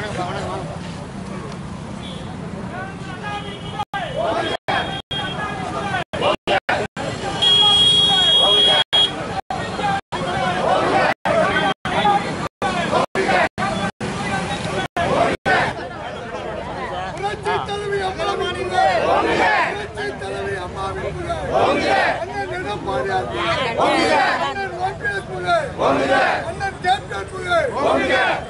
வணக்கம்ப்பா வணக்கம் வணக்கம் One minute! One minute!